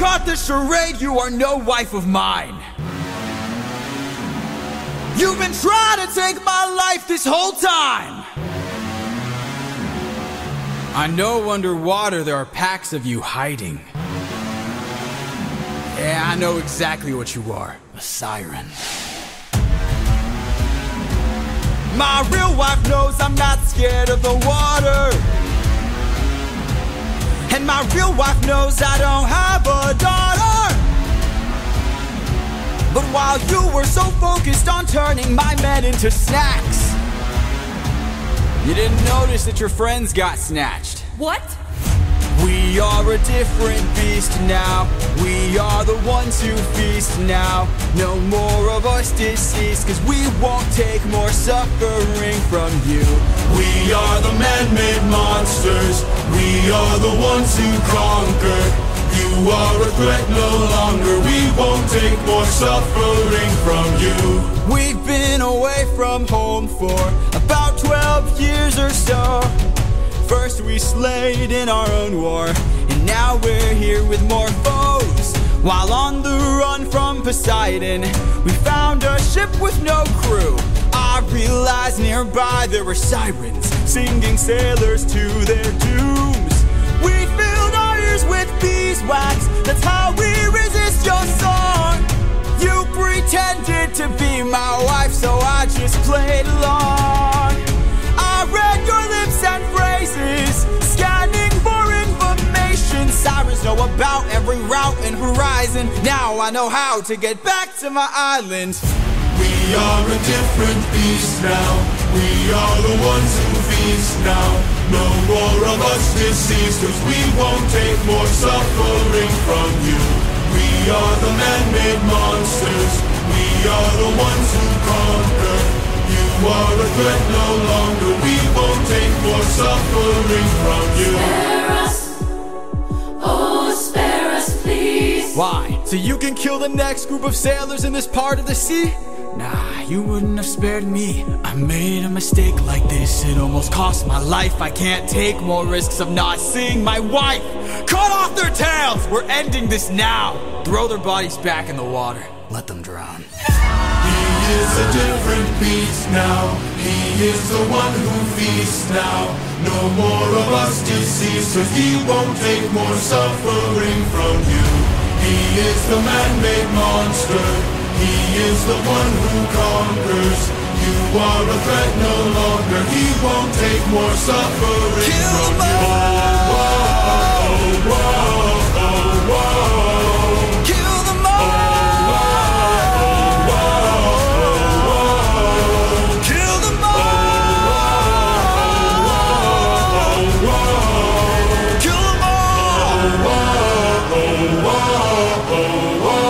caught the charade, you are no wife of mine. You've been trying to take my life this whole time. I know underwater there are packs of you hiding. Yeah, I know exactly what you are a siren. My real wife knows I'm not scared of the water. And my real wife knows I don't have But while you were so focused on turning my men into snacks, you didn't notice that your friends got snatched. What? We are a different beast now. We are the ones who feast now. No more of us deceased, cause we won't take more suffering from you. We are the man-made monsters. We are the ones who conquer. You are a threat no longer. We won't take more suffering from you. We've been away from home for about 12 years or so. First we slayed in our own war, and now we're here with more foes. While on the run from Poseidon, we found a ship with no crew. I realized nearby there were sirens, singing sailors to their dooms. We filled our ears with beeswax, that's how to be my wife, so I just played along. I read your lips and phrases, scanning for information. Sirens know about every route and horizon. Now I know how to get back to my island. We are a different beast now. We are the ones who feast now. No more of us deceased, cause we won't take more suffering from you. You are a threat no longer. We won't take more suffering from you. Spare us. Oh, spare us, please. Why? So you can kill the next group of sailors in this part of the sea? Nah, you wouldn't have spared me. I made a mistake like this, it almost cost my life. I can't take more risks of not seeing my wife. Cut off their tails! We're ending this now. Throw their bodies back in the water. Let them drown. He is a different beast now. He is the one who feasts now. No more of us deceased, he won't take more suffering from you. He is the man-made monster. He is the one who conquers. You are a threat no longer. He won't take more suffering all! Kill them all!